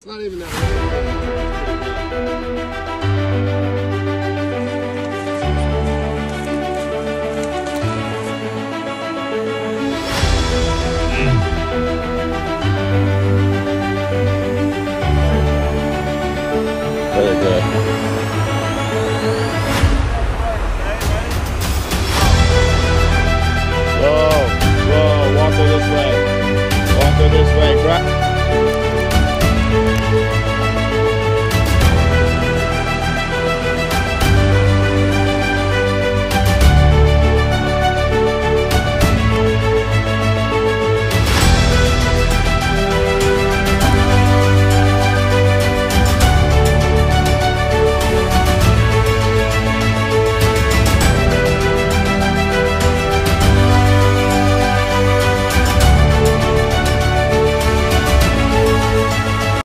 It's not even that. Very good.